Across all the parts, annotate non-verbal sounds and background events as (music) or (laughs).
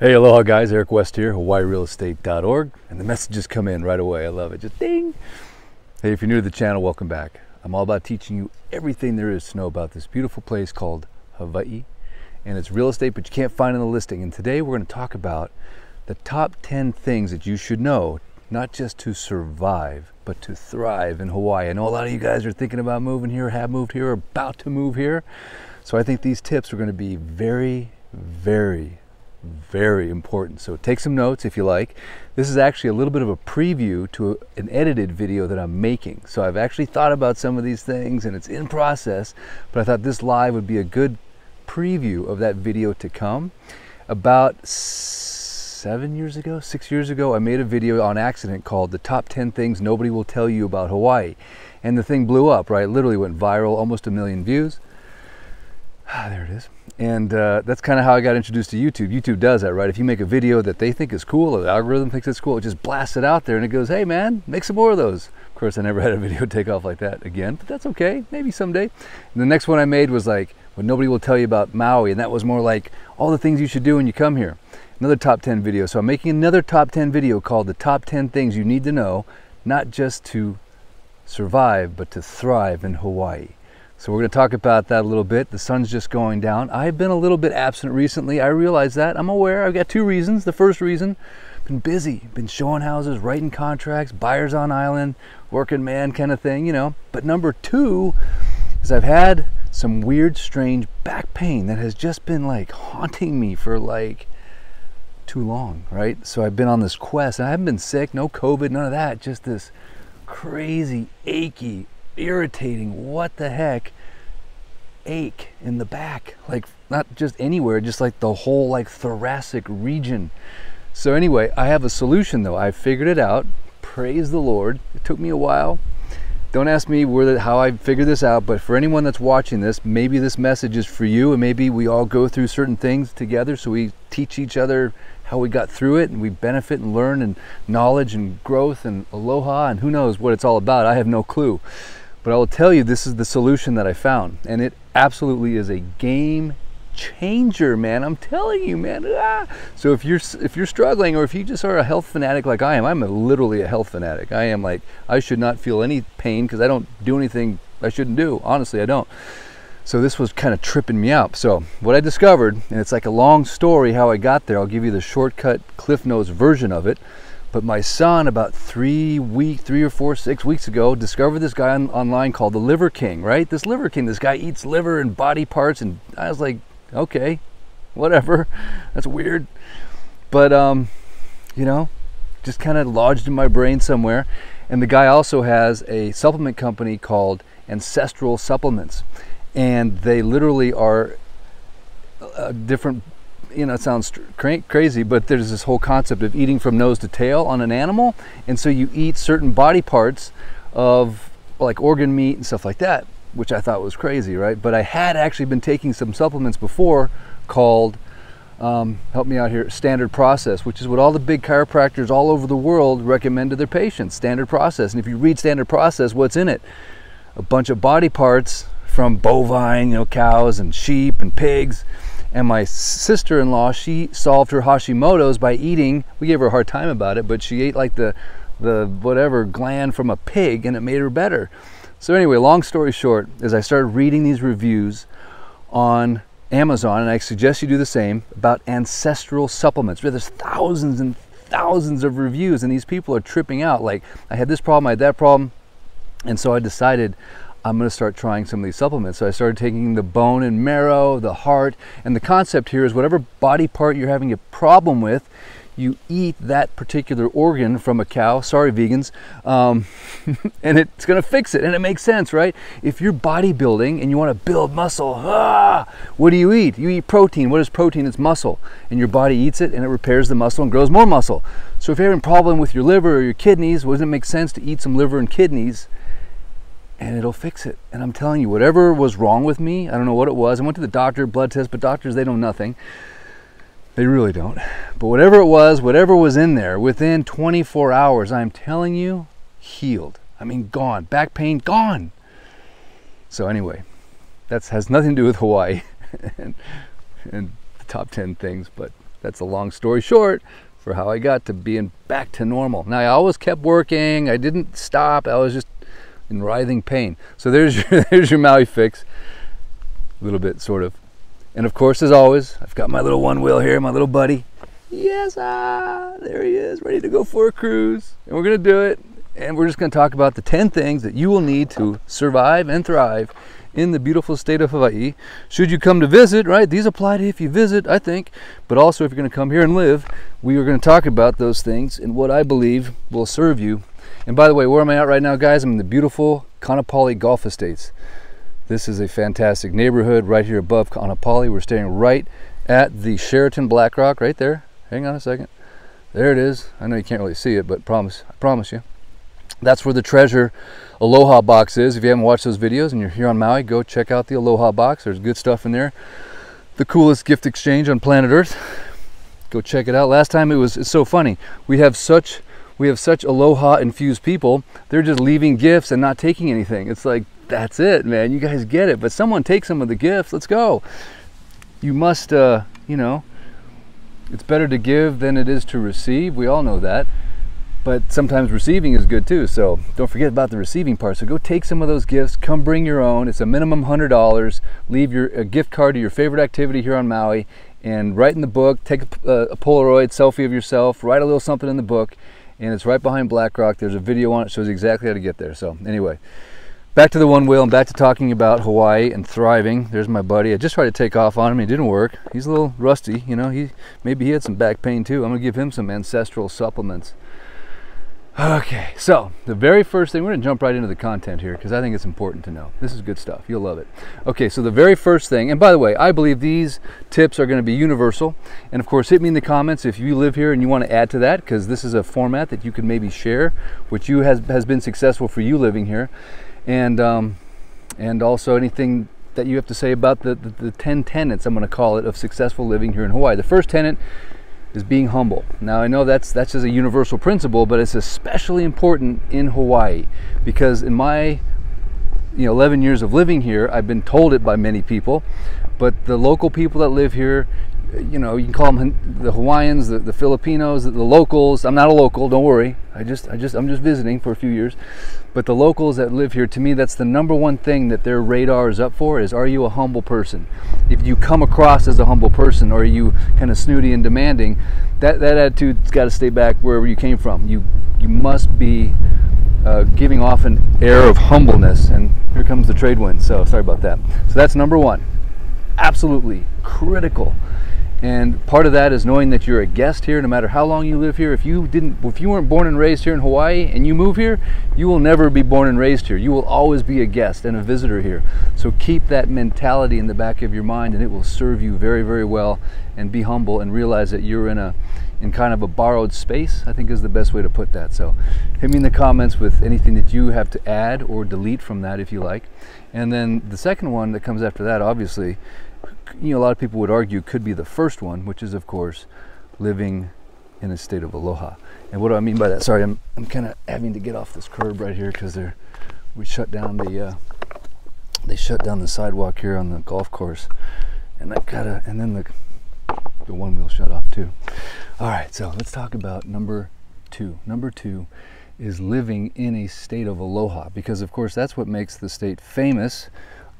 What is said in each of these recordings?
Hey, aloha guys, Eric West here, HawaiiRealEstate.org, and the messages come in right away. I love it. Just ding. Hey, if you're new to the channel, welcome back. I'm all about teaching you everything there is to know about this beautiful place called Hawaii, and it's real estate, but you can't find in the listing. And today we're going to talk about the top 10 things that you should know, not just to survive, but to thrive in Hawaii. I know a lot of you guys are thinking about moving here, have moved here, or about to move here. So I think these tips are going to be very, very very important. So take some notes if you like. This is actually a little bit of a preview to an edited video that I'm making. So I've actually thought about some of these things and it's in process, but I thought this live would be a good preview of that video to come. About seven years ago, six years ago, I made a video on accident called The Top 10 Things Nobody Will Tell You About Hawaii. And the thing blew up, right? Literally went viral, almost a million views. Ah, (sighs) there it is. And uh, that's kind of how I got introduced to YouTube. YouTube does that, right? If you make a video that they think is cool, or the algorithm thinks it's cool, it just blasts it out there and it goes, hey man, make some more of those. Of course, I never (laughs) had a video take off like that again, but that's okay. Maybe someday. And the next one I made was like, what nobody will tell you about Maui. And that was more like all the things you should do when you come here. Another top 10 video. So I'm making another top 10 video called the top 10 things you need to know, not just to survive, but to thrive in Hawaii. So we're going to talk about that a little bit. The sun's just going down. I've been a little bit absent recently. I realize that. I'm aware. I've got two reasons. The first reason, been busy, been showing houses, writing contracts, buyers on island, working man kind of thing, you know. But number two is I've had some weird, strange back pain that has just been like haunting me for like too long, right? So I've been on this quest. and I haven't been sick, no COVID, none of that. Just this crazy, achy, irritating, what the heck, ache in the back. Like, not just anywhere, just like the whole like thoracic region. So, anyway, I have a solution though. I figured it out. Praise the Lord. It took me a while. Don't ask me where the, how I figured this out, but for anyone that's watching this, maybe this message is for you, and maybe we all go through certain things together so we teach each other how we got through it and we benefit and learn and knowledge and growth and aloha and who knows what it's all about. I have no clue. But I will tell you, this is the solution that I found, and it absolutely is a game changer, man. I'm telling you, man. Ah. So if you're if you're struggling, or if you just are a health fanatic like I am, I'm a, literally a health fanatic. I am like I should not feel any pain because I don't do anything I shouldn't do. Honestly, I don't. So this was kind of tripping me out. So what I discovered, and it's like a long story how I got there. I'll give you the shortcut Cliff Notes version of it. But my son, about three week, three or four, six weeks ago, discovered this guy on, online called the Liver King. Right? This Liver King. This guy eats liver and body parts, and I was like, okay, whatever. (laughs) That's weird. But um, you know, just kind of lodged in my brain somewhere. And the guy also has a supplement company called Ancestral Supplements, and they literally are uh, different you know, it sounds crazy, but there's this whole concept of eating from nose to tail on an animal. And so you eat certain body parts of like organ meat and stuff like that, which I thought was crazy, right? But I had actually been taking some supplements before called, um, help me out here, standard process, which is what all the big chiropractors all over the world recommend to their patients, standard process. And if you read standard process, what's in it? A bunch of body parts from bovine, you know, cows and sheep and pigs and my sister-in-law, she solved her Hashimoto's by eating. We gave her a hard time about it, but she ate like the the whatever gland from a pig, and it made her better. So anyway, long story short, as I started reading these reviews on Amazon, and I suggest you do the same about ancestral supplements. There's thousands and thousands of reviews, and these people are tripping out. Like, I had this problem, I had that problem, and so I decided I'm going to start trying some of these supplements. So I started taking the bone and marrow, the heart, and the concept here is whatever body part you're having a problem with, you eat that particular organ from a cow. Sorry, vegans. Um, (laughs) and it's going to fix it. And it makes sense, right? If you're bodybuilding and you want to build muscle, ah, what do you eat? You eat protein. What is protein? It's muscle. And your body eats it and it repairs the muscle and grows more muscle. So if you're having a problem with your liver or your kidneys, wouldn't it make sense to eat some liver and kidneys? And it'll fix it. And I'm telling you, whatever was wrong with me, I don't know what it was. I went to the doctor, blood test, but doctors, they know nothing. They really don't. But whatever it was, whatever was in there, within 24 hours, I'm telling you, healed. I mean, gone. Back pain, gone. So, anyway, that has nothing to do with Hawaii (laughs) and, and the top 10 things, but that's a long story short for how I got to being back to normal. Now I always kept working. I didn't stop. I was just in writhing pain. So there's your (laughs) there's your Maui fix. A little bit sort of. And of course, as always, I've got my little one wheel here, my little buddy. Yes, ah, there he is, ready to go for a cruise. And we're gonna do it. And we're just gonna talk about the 10 things that you will need to survive and thrive in the beautiful state of Hawaii. Should you come to visit, right? These apply to if you visit, I think, but also if you're going to come here and live, we are going to talk about those things and what I believe will serve you. And by the way, where am I at right now, guys? I'm in the beautiful Kaanapali Golf Estates. This is a fantastic neighborhood right here above Kaanapali. We're staying right at the Sheraton Blackrock right there. Hang on a second. There it is. I know you can't really see it, but promise, I promise you. That's where the treasure Aloha box is. If you haven't watched those videos and you're here on Maui, go check out the Aloha box. There's good stuff in there. The coolest gift exchange on planet Earth. Go check it out. Last time it was it's so funny. We have such we have such aloha infused people. They're just leaving gifts and not taking anything. It's like that's it, man. You guys get it. But someone take some of the gifts. Let's go. You must uh, you know, it's better to give than it is to receive. We all know that but sometimes receiving is good too. So don't forget about the receiving part. So go take some of those gifts, come bring your own. It's a minimum $100. Leave your a gift card to your favorite activity here on Maui and write in the book, take a, a Polaroid selfie of yourself, write a little something in the book and it's right behind Blackrock. There's a video on it, shows exactly how to get there. So anyway, back to the one wheel and back to talking about Hawaii and thriving. There's my buddy. I just tried to take off on him. It didn't work. He's a little rusty. You know, he maybe he had some back pain too. I'm gonna give him some ancestral supplements. Okay, so the very first thing, we're going to jump right into the content here because I think it's important to know. This is good stuff. You'll love it. Okay, so the very first thing, and by the way, I believe these tips are going to be universal. And of course, hit me in the comments if you live here and you want to add to that because this is a format that you can maybe share, which you has, has been successful for you living here. And, um, and also anything that you have to say about the, the, the 10 tenets, I'm going to call it, of successful living here in Hawaii. The first tenet is being humble. Now I know that's that's just a universal principle, but it's especially important in Hawaii because in my you know 11 years of living here, I've been told it by many people, but the local people that live here you know, you can call them the Hawaiians, the, the Filipinos, the, locals. I'm not a local, don't worry. I just, I just, I'm just visiting for a few years. But the locals that live here, to me, that's the number one thing that their radar is up for: is are you a humble person? If you come across as a humble person, or are you kind of snooty and demanding, that that attitude's got to stay back wherever you came from. You, you must be uh, giving off an air of humbleness. And here comes the trade wind. So sorry about that. So that's number one. Absolutely critical and part of that is knowing that you're a guest here no matter how long you live here. If you didn't if you weren't born and raised here in hawaii and you move here you will never be born and raised here. You will always be a guest and a visitor here. So keep that mentality in the back of your mind and it will serve you very very well. And be humble and realize that you're in a in kind of a borrowed space i think is the best way to put that. So hit me in the comments with anything that you have to add or delete from that if you like. And then the second one that comes after that obviously you know, a lot of people would argue could be the first one, which is, of course, living in a state of aloha. And what do I mean by that? Sorry, I'm, I'm kind of having to get off this curb right here because they're we shut down the uh, they shut down the sidewalk here on the golf course, and I've got to and then the the one wheel shut off too. All right, so let's talk about number two. Number two is living in a state of aloha because, of course, that's what makes the state famous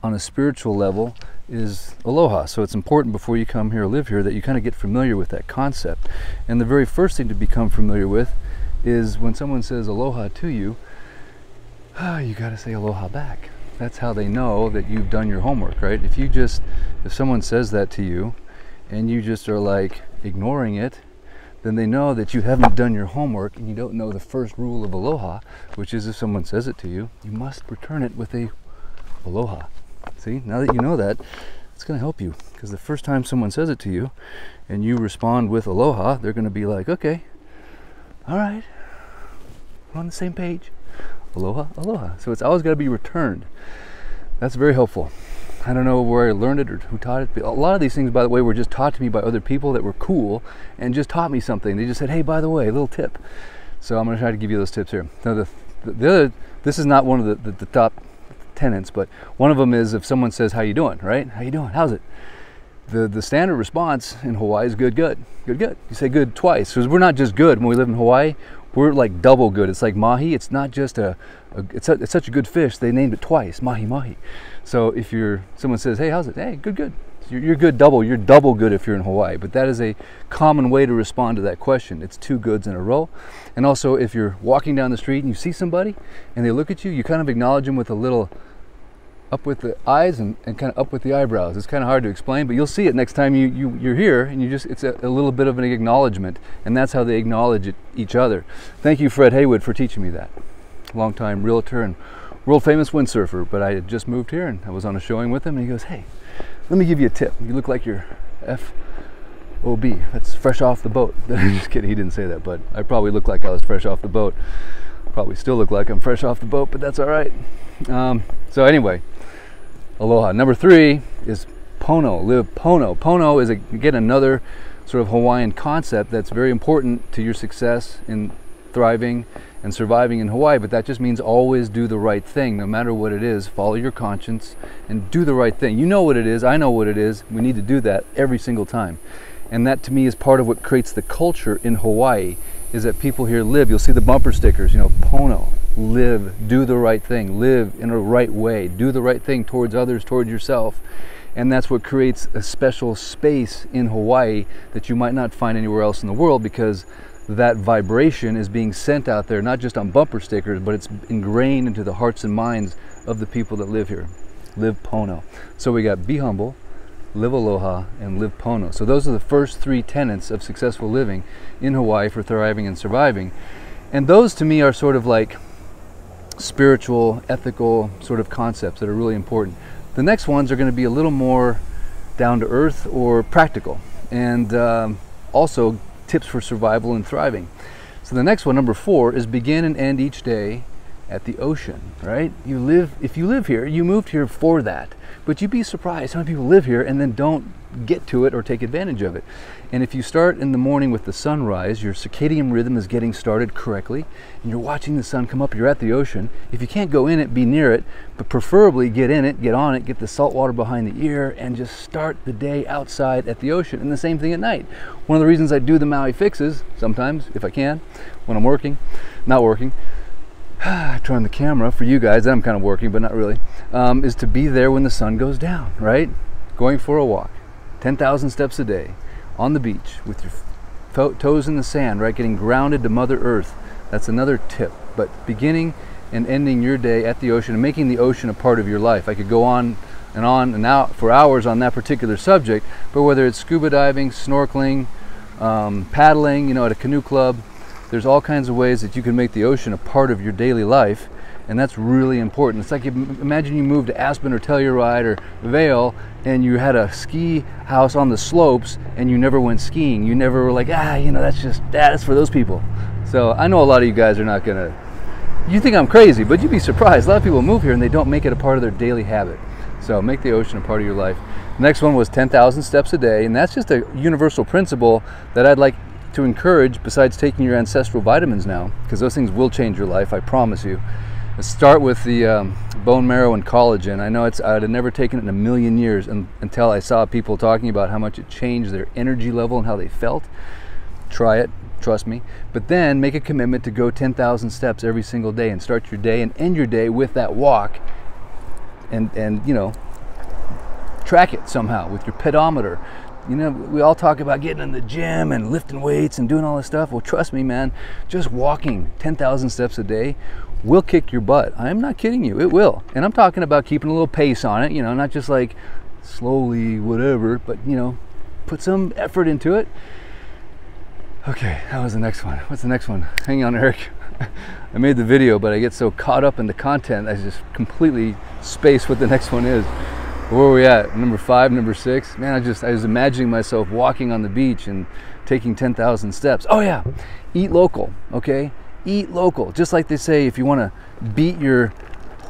on a spiritual level is aloha. So it's important before you come here or live here that you kind of get familiar with that concept. And the very first thing to become familiar with is when someone says aloha to you, ah, (sighs) you got to say aloha back. That's how they know that you've done your homework, right? If you just, if someone says that to you and you just are like ignoring it, then they know that you haven't done your homework and you don't know the first rule of aloha, which is if someone says it to you, you must return it with a aloha. See, now that you know that, it's going to help you because the first time someone says it to you and you respond with aloha, they're going to be like, okay, all right, we're on the same page. Aloha, aloha. So it's always got to be returned. That's very helpful. I don't know where I learned it or who taught it. A lot of these things, by the way, were just taught to me by other people that were cool and just taught me something. They just said, hey, by the way, a little tip. So I'm going to try to give you those tips here. Now, the, the, the other, this is not one of the, the, the top tenants, but one of them is if someone says, "How you doing?" Right? How you doing? How's it? the, the standard response in Hawaii is good, good, good, good. You say good twice. Because we're not just good when we live in Hawaii, we're like double good. It's like mahi. It's not just a, a it's, a, it's such a good fish. They named it twice, mahi mahi. So if you're someone says, hey, how's it? Hey, good, good. You're, you're good double. You're double good if you're in Hawaii. But that is a common way to respond to that question. It's two goods in a row. And also, if you're walking down the street and you see somebody and they look at you, you kind of acknowledge them with a little up with the eyes and, and kind of up with the eyebrows. It's kind of hard to explain, but you'll see it next time you, you, you're here and you just, it's a, a little bit of an acknowledgement and that's how they acknowledge it, each other. Thank you, Fred Haywood, for teaching me that. Longtime realtor and world famous windsurfer, but I had just moved here and I was on a showing with him and he goes, hey, let me give you a tip. You look like you're FOB. That's fresh off the boat. (laughs) just kidding, he didn't say that, but I probably look like I was fresh off the boat. Probably still look like I'm fresh off the boat, but that's all right. Um, so anyway, aloha. Number three is pono, live pono. Pono is, again, another sort of Hawaiian concept that's very important to your success in thriving and surviving in Hawaii, but that just means always do the right thing, no matter what it is. Follow your conscience and do the right thing. You know what it is, I know what it is. We need to do that every single time. And that to me is part of what creates the culture in Hawaii is that people here live. You'll see the bumper stickers, you know, Pono, live, do the right thing, live in a right way, do the right thing towards others, towards yourself. And that's what creates a special space in Hawaii that you might not find anywhere else in the world because that vibration is being sent out there, not just on bumper stickers, but it's ingrained into the hearts and minds of the people that live here. Live Pono. So we got be humble, live aloha, and live Pono. So those are the first three tenets of successful living in Hawaii for thriving and surviving. And those to me are sort of like spiritual, ethical sort of concepts that are really important. The next ones are going to be a little more down to earth or practical, and um, also tips for survival and thriving. So the next one, number four, is begin and end each day at the ocean. Right? You live if you live here, you moved here for that. But you'd be surprised how many people live here and then don't get to it or take advantage of it. And if you start in the morning with the sunrise, your circadian rhythm is getting started correctly, and you're watching the sun come up, you're at the ocean. If you can't go in it, be near it, but preferably get in it, get on it, get the salt water behind the ear, and just start the day outside at the ocean. And the same thing at night. One of the reasons I do the Maui fixes, sometimes, if I can, when I'm working, not working, (sighs) Turn the camera for you guys, I'm kind of working, but not really, um, is to be there when the sun goes down, right? Going for a walk, 10,000 steps a day on the beach with your toes in the sand, right? Getting grounded to Mother Earth. That's another tip. But beginning and ending your day at the ocean and making the ocean a part of your life. I could go on and on and out for hours on that particular subject, but whether it's scuba diving, snorkeling, um, paddling, you know, at a canoe club, there's all kinds of ways that you can make the ocean a part of your daily life and that's really important. It's like imagine you moved to Aspen or Telluride or Vail, and you had a ski house on the slopes and you never went skiing. You never were like, ah, you know, that's just that's for those people. So I know a lot of you guys are not gonna. You think I'm crazy, but you'd be surprised. A lot of people move here and they don't make it a part of their daily habit. So make the ocean a part of your life. The next one was 10,000 steps a day, and that's just a universal principle that I'd like to encourage. Besides taking your ancestral vitamins now, because those things will change your life, I promise you start with the um, bone marrow and collagen. I know it's I'd have never taken it in a million years and, until I saw people talking about how much it changed their energy level and how they felt. Try it, trust me. But then make a commitment to go 10,000 steps every single day and start your day and end your day with that walk and and you know track it somehow with your pedometer you know, we all talk about getting in the gym and lifting weights and doing all this stuff. Well, trust me, man, just walking 10,000 steps a day will kick your butt. I'm not kidding you, it will. And I'm talking about keeping a little pace on it, you know, not just like slowly, whatever, but you know, put some effort into it. Okay, that was the next one. What's the next one? Hang on, Eric. (laughs) I made the video, but I get so caught up in the content, I just completely space what the next one is. Where are we at? Number five, number six? Man, I just, I was imagining myself walking on the beach and taking 10,000 steps. Oh, yeah, eat local, okay? eat local. Just like they say, if you want to beat your,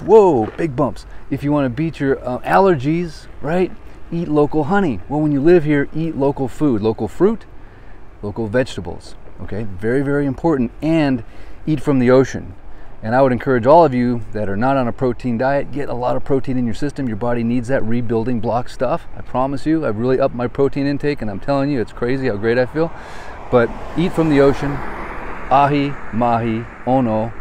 whoa, big bumps. If you want to beat your uh, allergies, right? Eat local honey. Well, when you live here, eat local food, local fruit, local vegetables. Okay, very, very important. And eat from the ocean. And I would encourage all of you that are not on a protein diet, get a lot of protein in your system. Your body needs that rebuilding block stuff. I promise you, I've really upped my protein intake and I'm telling you, it's crazy how great I feel. But eat from the ocean, ahi, mahi, ono,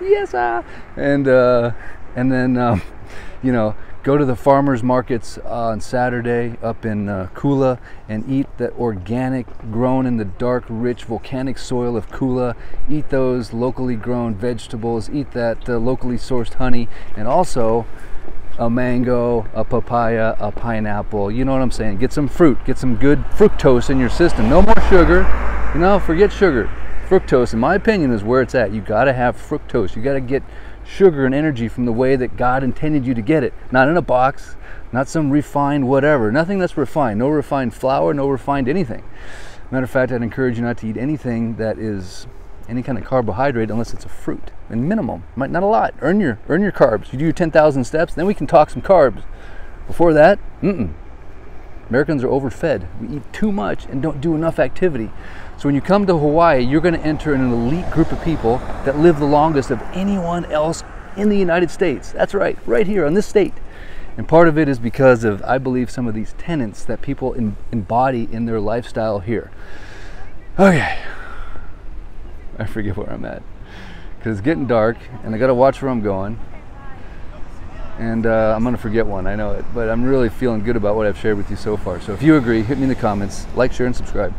yes, ah, and uh, and then um, (laughs) you know go to the farmers markets on Saturday up in uh, Kula and eat that organic, grown in the dark, rich volcanic soil of Kula. Eat those locally grown vegetables. Eat that uh, locally sourced honey, and also a mango, a papaya, a pineapple. You know what I'm saying? Get some fruit. Get some good fructose in your system. No more sugar. You know, forget sugar. Fructose, in my opinion, is where it's at. You got to have fructose. You got to get sugar and energy from the way that God intended you to get it. Not in a box, not some refined whatever. Nothing that's refined. No refined flour, no refined anything. Matter of fact, I'd encourage you not to eat anything that is any kind of carbohydrate unless it's a fruit. And minimum, might not a lot. Earn your earn your carbs. You do your 10,000 steps, then we can talk some carbs. Before that, mm-mm. Americans are overfed. We eat too much and don't do enough activity. So when you come to Hawaii, you're going to enter an elite group of people that live the longest of anyone else in the United States. That's right, right here on this state. And part of it is because of, I believe, some of these tenets that people in, embody in their lifestyle here. Okay, I forget where I'm at because it's getting dark and I got to watch where I'm going. And uh, I'm going to forget one, I know it, but I'm really feeling good about what I've shared with you so far. So if you agree, hit me in the comments, like, share, and subscribe.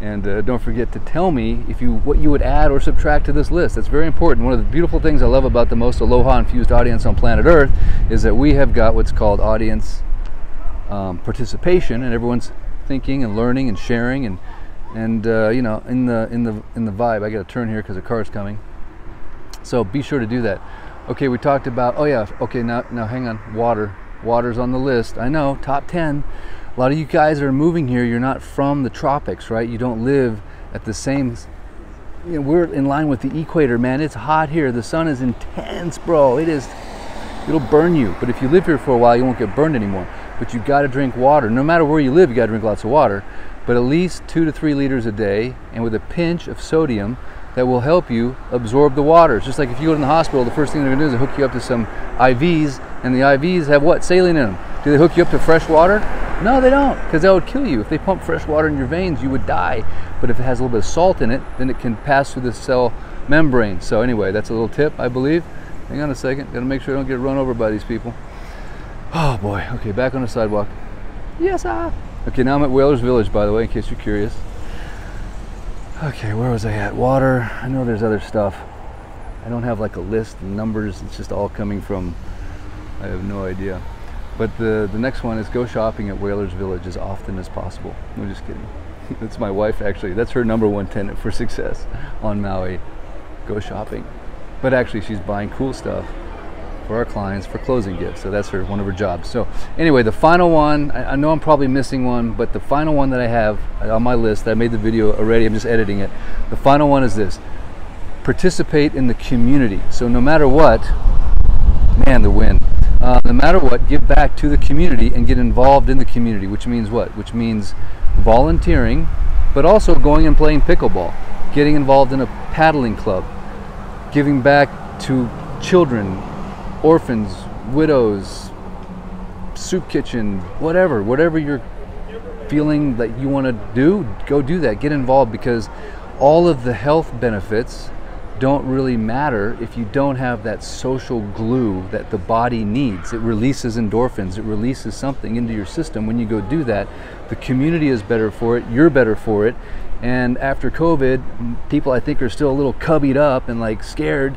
And uh, don't forget to tell me if you what you would add or subtract to this list. That's very important. One of the beautiful things I love about the most aloha infused audience on planet Earth is that we have got what's called audience um, participation, and everyone's thinking and learning and sharing and and uh, you know in the in the in the vibe. I got to turn here because a car's coming. So be sure to do that. Okay, we talked about. Oh yeah. Okay, now now hang on. Water. Water's on the list. I know. Top ten a lot of you guys are moving here, you're not from the tropics, right? You don't live at the same, you know, we're in line with the equator, man. It's hot here. The sun is intense, bro. It is, it'll burn you. But if you live here for a while, you won't get burned anymore. But you got to drink water. No matter where you live, you got to drink lots of water. But at least two to three liters a day, and with a pinch of sodium that will help you absorb the water. It's just like if you go to the hospital, the first thing they're gonna do is hook you up to some IVs, and the IVs have what? Saline in them. Do they hook you up to fresh water? No, they don't, because that would kill you. If they pump fresh water in your veins, you would die. But if it has a little bit of salt in it, then it can pass through the cell membrane. So anyway, that's a little tip, I believe. Hang on a second. Got to make sure I don't get run over by these people. Oh boy. Okay, back on the sidewalk. Yes, ah. Okay, now I'm at Whalers Village, by the way, in case you're curious. Okay, where was I at? Water. I know there's other stuff. I don't have like a list numbers. It's just all coming from. I have no idea. But the, the next one is go shopping at Whalers Village as often as possible. No, just kidding. (laughs) That's my wife actually. That's her number one tenet for success on Maui. Go shopping. But actually she's buying cool stuff for our clients for closing gifts. So that's her one of her jobs. So anyway, the final one, I, I know I'm probably missing one, but the final one that I have on my list, I made the video already, I'm just editing it. The final one is this. Participate in the community. So no matter what, man, the wind uh, no matter what, give back to the community and get involved in the community, which means what? Which means volunteering, but also going and playing pickleball, getting involved in a paddling club, giving back to children, orphans, widows, soup kitchen, whatever, whatever you're feeling that you want to do, go do that. Get involved because all of the health benefits don't really matter if you don't have that social glue that the body needs. It releases endorphins, it releases something into your system. When you go do that, the community is better for it, you're better for it. And after COVID, people I think are still a little cubbied up and like scared.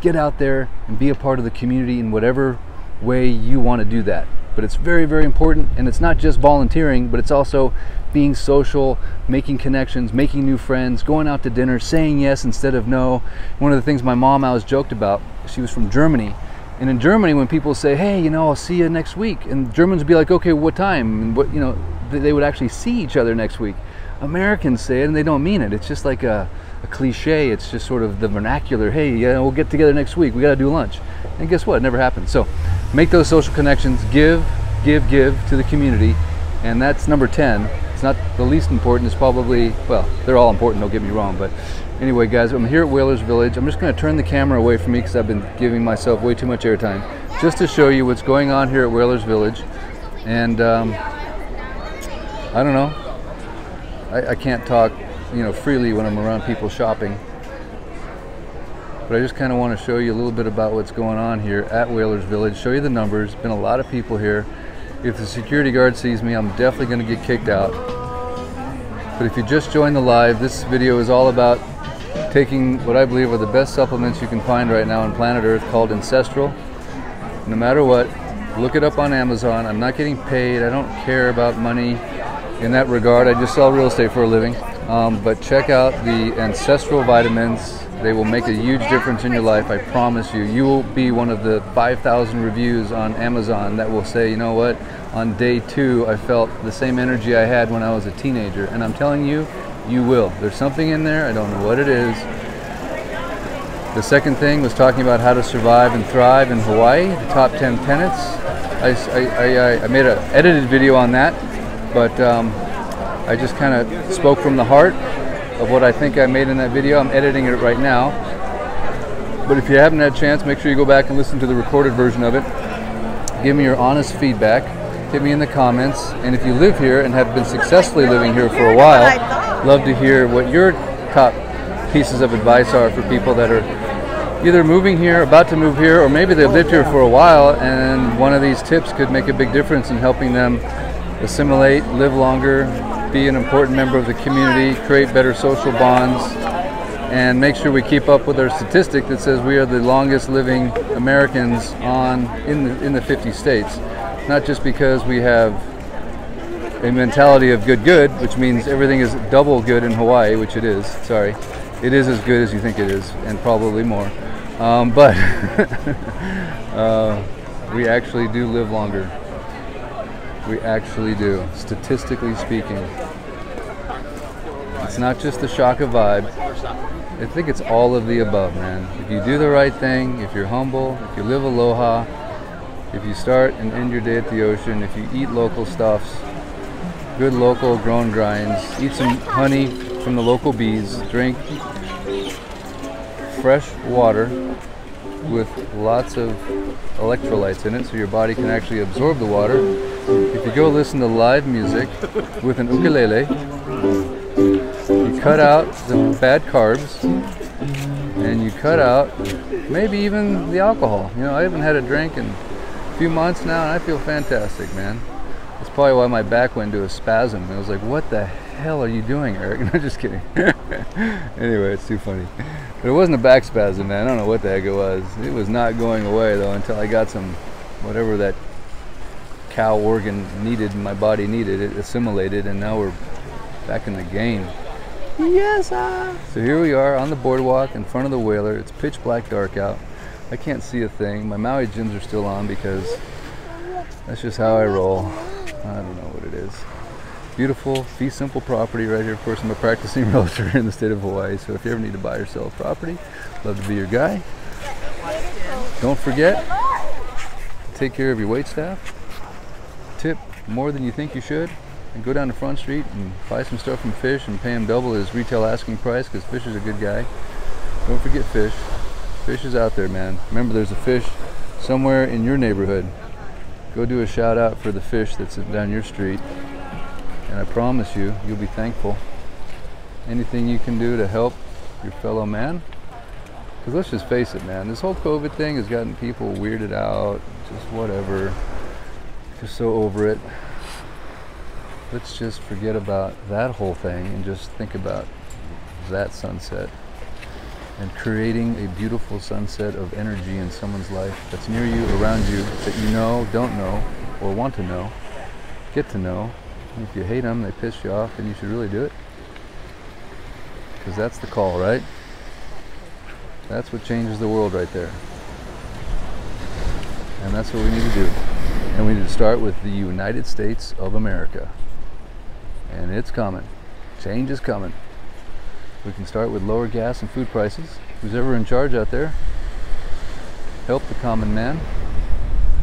Get out there and be a part of the community in whatever way you want to do that. But it's very, very important. And it's not just volunteering, but it's also being social, making connections, making new friends, going out to dinner, saying yes instead of no. One of the things my mom always joked about, she was from Germany. And in Germany, when people say, hey, you know, I'll see you next week, and Germans would be like, okay, what time? And what, you know, they would actually see each other next week. Americans say it and they don't mean it. It's just like a, a cliche. It's just sort of the vernacular. Hey, yeah, we'll get together next week. We got to do lunch. And guess what? It never happens. So make those social connections. Give, give, give to the community. And that's number 10. Not the least important. It's probably, well, they're all important, don't get me wrong. But anyway, guys, I'm here at Whalers Village. I'm just going to turn the camera away from me because I've been giving myself way too much airtime just to show you what's going on here at Whalers Village. And um, I don't know. I, I can't talk, you know, freely when I'm around people shopping. But I just kind of want to show you a little bit about what's going on here at Whalers Village, show you the numbers. Been a lot of people here. If the security guard sees me, I'm definitely going to get kicked out. But if you just joined the live, this video is all about taking what I believe are the best supplements you can find right now on planet Earth called Ancestral. No matter what, look it up on Amazon. I'm not getting paid. I don't care about money in that regard. I just sell real estate for a living. Um, but check out the Ancestral vitamins. They will make a huge difference in your life. I promise you. You will be one of the 5,000 reviews on Amazon that will say, you know what, on day two, I felt the same energy I had when I was a teenager. And I'm telling you, you will. There's something in there. I don't know what it is. The second thing was talking about how to survive and thrive in Hawaii, the top 10 tenets. I, I, I, I made an edited video on that, but um, I just kind of spoke from the heart of what I think I made in that video. I'm editing it right now. But if you haven't had a chance, make sure you go back and listen to the recorded version of it. Give me your honest feedback. Hit me in the comments. And if you live here and have been successfully living here for a while, love to hear what your top pieces of advice are for people that are either moving here, about to move here, or maybe they've lived here for a while and one of these tips could make a big difference in helping them assimilate, live longer, be an important member of the community, create better social bonds, and make sure we keep up with our statistic that says we are the longest living Americans on in the, in the 50 states. Not just because we have a mentality of good good, which means everything is double good in Hawaii, which it is. Sorry, it is as good as you think it is, and probably more. Um, but (laughs) uh, we actually do live longer. We actually do, statistically speaking. It's not just the shaka vibe. I think it's all of the above, man. If you do the right thing, if you're humble, if you live aloha, if you start and end your day at the ocean, if you eat local stuffs, good local grown grinds, eat some honey from the local bees, drink fresh water with lots of electrolytes in it so your body can actually absorb the water. If you go listen to live music with an ukulele, you cut out the bad carbs and you cut out maybe even the alcohol. You know, I haven't had a drink in a few months now and I feel fantastic, man. That's probably why my back went into a spasm. I was like, what the hell are you doing, Eric? (laughs) No, just kidding. (laughs) anyway, it's too funny. But it wasn't a back spasm, man. I don't know what the heck it was. It was not going away, though, until I got some, whatever that cow organ needed, my body needed, it assimilated, and now we're back in the game. Yes, ah. So here we are on the boardwalk in front of the whaler. It's pitch black dark out. I can't see a thing. My Maui Jims are still on because that's just how I roll. I don't know what it is. Beautiful, fee simple property right here. Of course, I'm a practicing (laughs) realtor in the state of Hawaii, so if you ever need to buy or sell property, love to be your guy. Don't forget, take care of your wait staff. Tip more than you think you should, and go down to Front Street and buy some stuff from Fish and pay him double his retail asking price because Fish is a good guy. Don't forget Fish. Fish is out there, man. Remember, there's a fish somewhere in your neighborhood go do a shout out for the fish that's down your street. And I promise you, you'll be thankful. Anything you can do to help your fellow man. Because let's just face it, man, this whole COVID thing has gotten people weirded out, just whatever, just so over it. Let's just forget about that whole thing and just think about that sunset and creating a beautiful sunset of energy in someone's life that's near you, around you, that you know, don't know, or want to know, get to know. And if you hate them, they piss you off, then you should really do it. Because that's the call, right? That's what changes the world right there. And that's what we need to do. And we need to start with the United States of America. And it's coming. Change is coming. We can start with lower gas and food prices. Who's ever in charge out there, help the common man,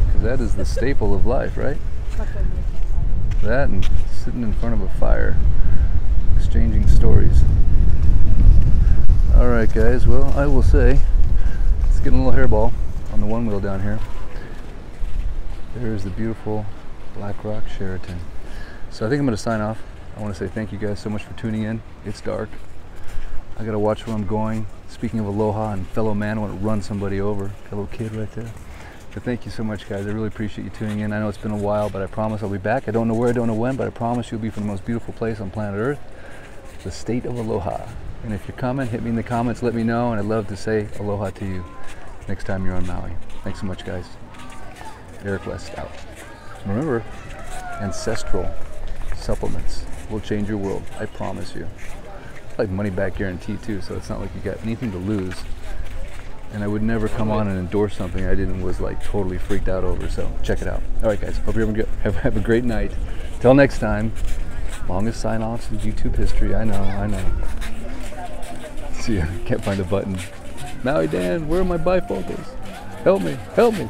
because that is the (laughs) staple of life, right? That and sitting in front of a fire, exchanging stories. All right, guys. Well, I will say, it's getting a little hairball on the one wheel down here. There's the beautiful Black Rock Sheraton. So I think I'm going to sign off. I want to say thank you guys so much for tuning in. It's dark. I got to watch where I'm going. Speaking of aloha and fellow man, I want to run somebody over. A little kid right there. But thank you so much, guys. I really appreciate you tuning in. I know it's been a while, but I promise I'll be back. I don't know where, I don't know when, but I promise you'll be from the most beautiful place on planet Earth, the state of aloha. And if you're coming, hit me in the comments, let me know, and I'd love to say aloha to you next time you're on Maui. Thanks so much, guys. Eric West out. Remember, ancestral supplements will change your world. I promise you. Like money back guarantee too, so it's not like you got anything to lose and I would never come on and endorse something I didn't was like totally freaked out over. So check it out. All right, guys. Hope you have a, have, have a great night. Till next time. Longest sign offs in YouTube history. I know. I know. See ya. (laughs) Can't find the button. Maui Dan, where are my bifocals? Help me. Help me.